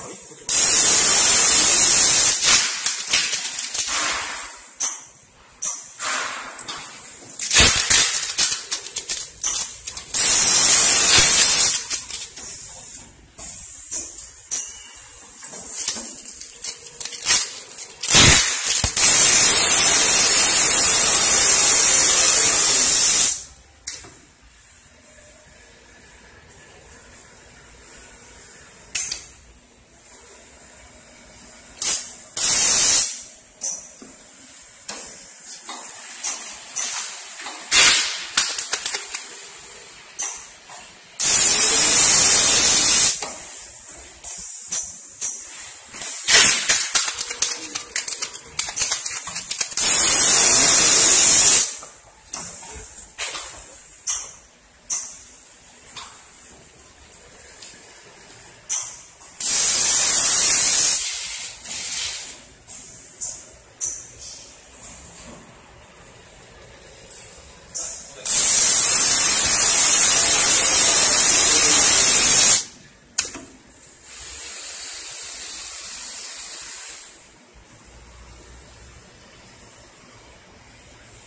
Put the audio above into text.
Okay.